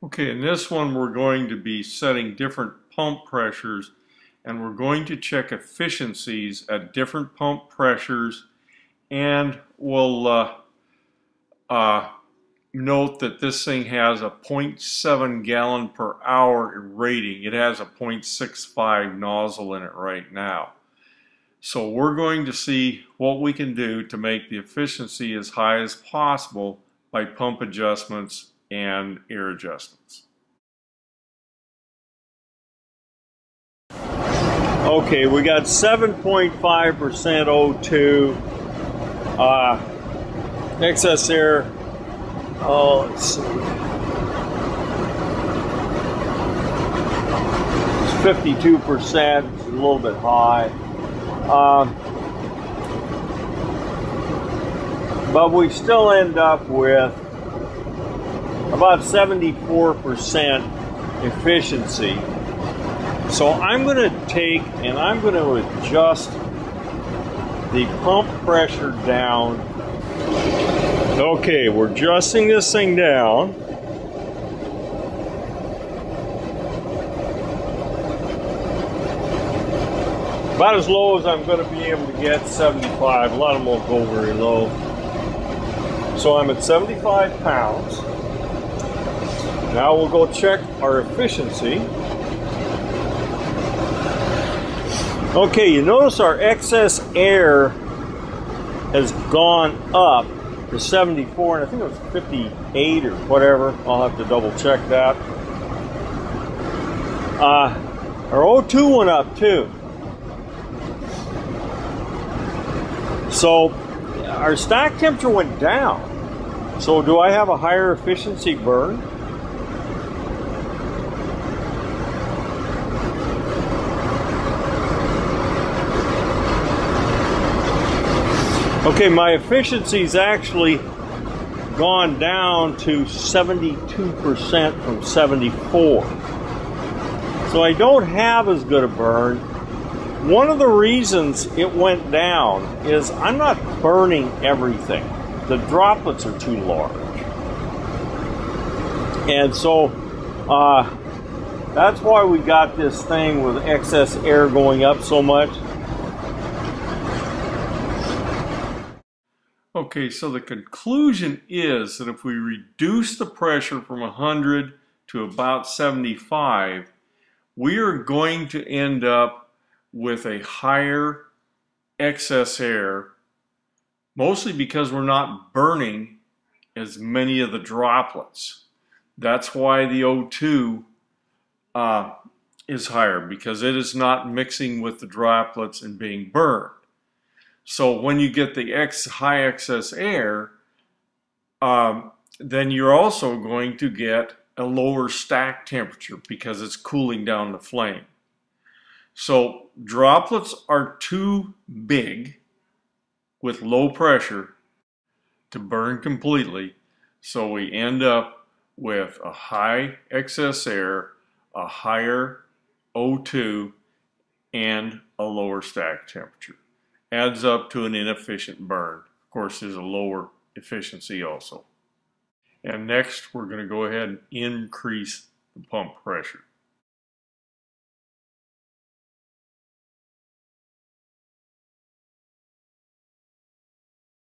Okay, in this one we're going to be setting different pump pressures and we're going to check efficiencies at different pump pressures and we'll uh, uh, note that this thing has a 0.7 gallon per hour rating. It has a 0.65 nozzle in it right now. So we're going to see what we can do to make the efficiency as high as possible by pump adjustments and air adjustments. Okay, we got 7.5% O2, uh, excess air, oh, let's see. It's 52%, it's a little bit high. Um, but we still end up with about 74% efficiency. So I'm going to take and I'm going to adjust the pump pressure down. Okay, we're adjusting this thing down. About as low as I'm going to be able to get, 75. A lot of them won't go very low. So I'm at 75 pounds. Now we'll go check our efficiency. Okay, you notice our excess air has gone up to 74, and I think it was 58 or whatever. I'll have to double check that. Uh, our O2 went up too. So our stack temperature went down. So do I have a higher efficiency burn? Okay, my efficiency's actually gone down to 72% from 74. So I don't have as good a burn. One of the reasons it went down is I'm not burning everything. The droplets are too large. And so uh, that's why we got this thing with excess air going up so much. Okay, so the conclusion is that if we reduce the pressure from 100 to about 75, we are going to end up with a higher excess air, mostly because we're not burning as many of the droplets. That's why the O2 uh, is higher, because it is not mixing with the droplets and being burned. So when you get the high excess air, um, then you're also going to get a lower stack temperature because it's cooling down the flame. So droplets are too big with low pressure to burn completely. So we end up with a high excess air, a higher O2, and a lower stack temperature adds up to an inefficient burn. Of course, there's a lower efficiency also. And next, we're going to go ahead and increase the pump pressure.